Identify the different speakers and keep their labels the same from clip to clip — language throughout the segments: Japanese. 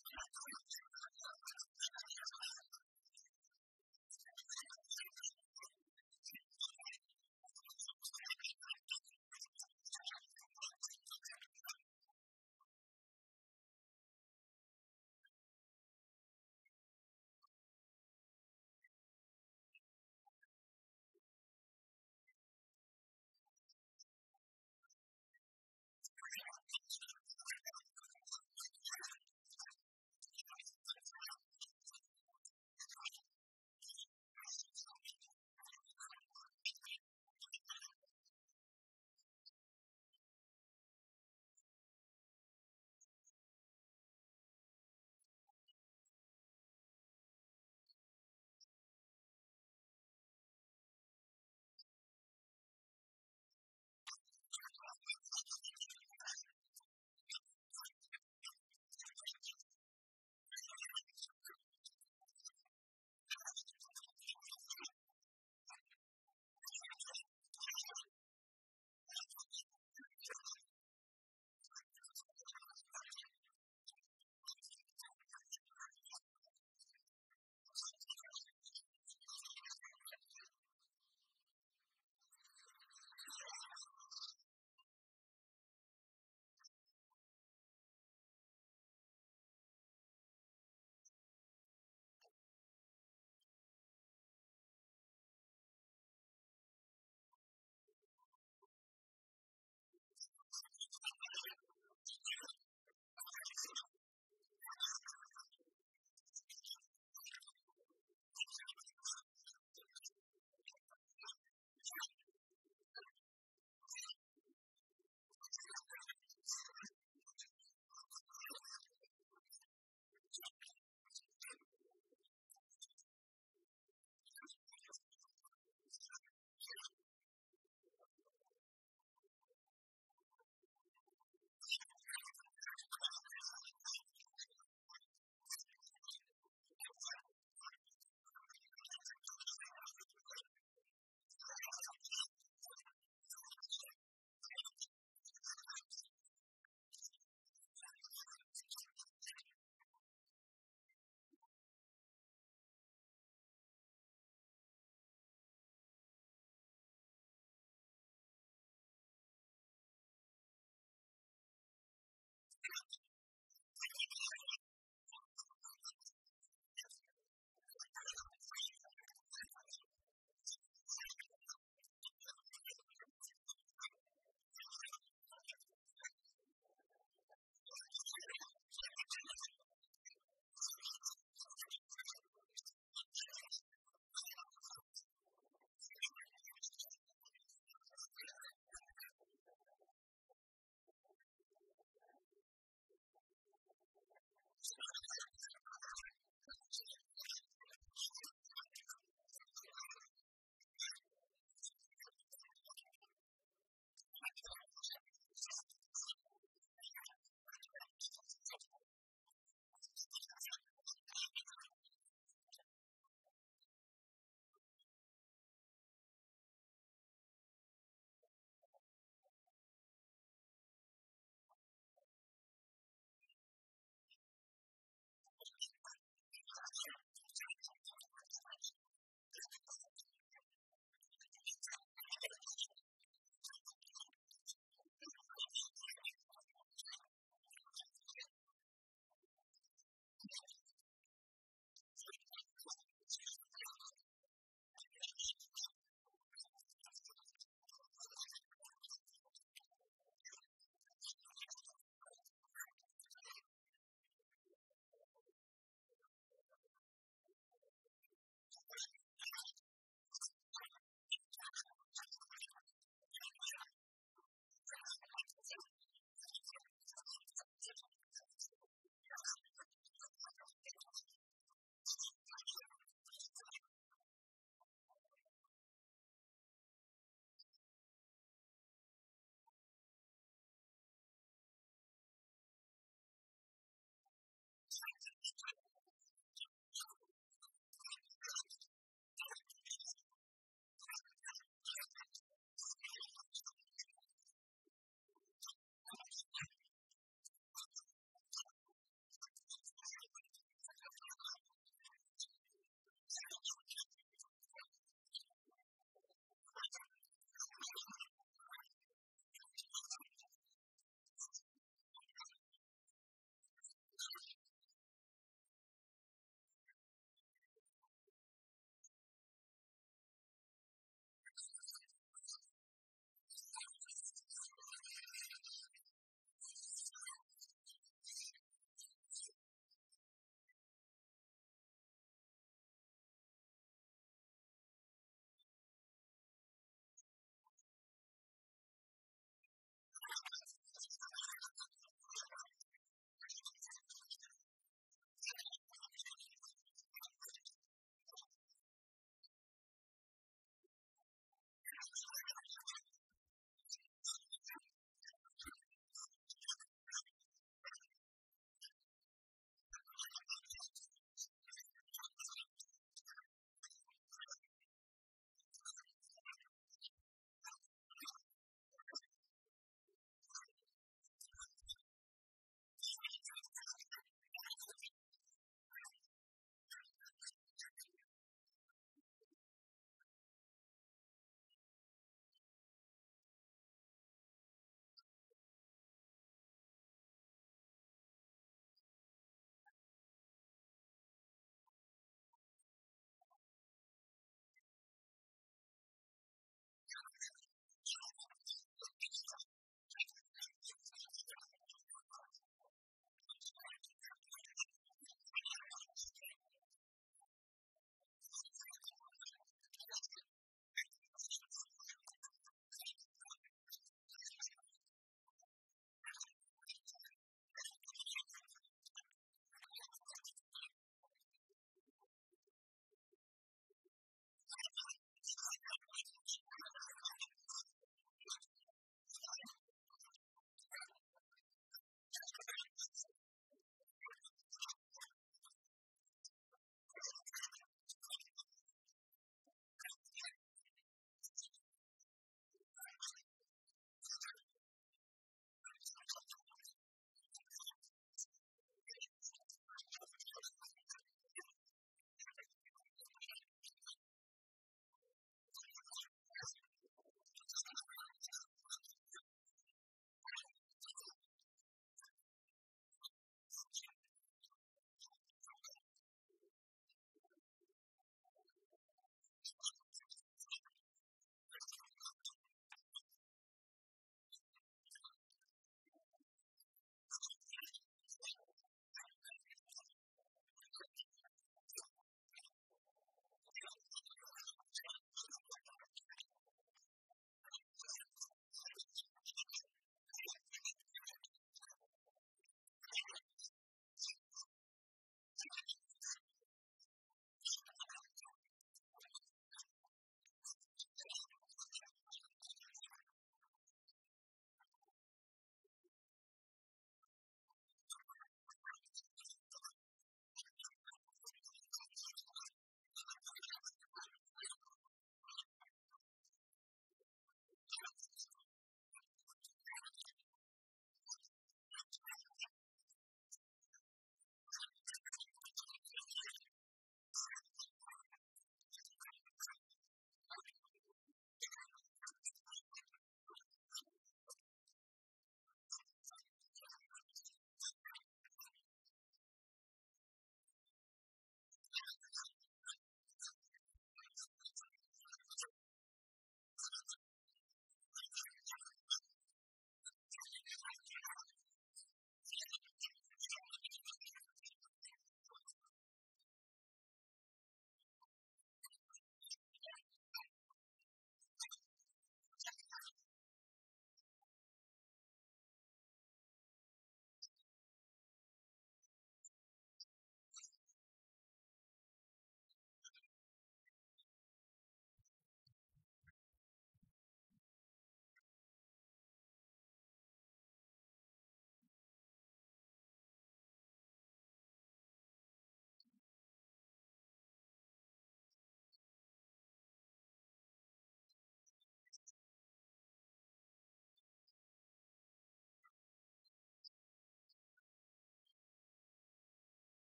Speaker 1: どうも。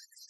Speaker 1: Thank you.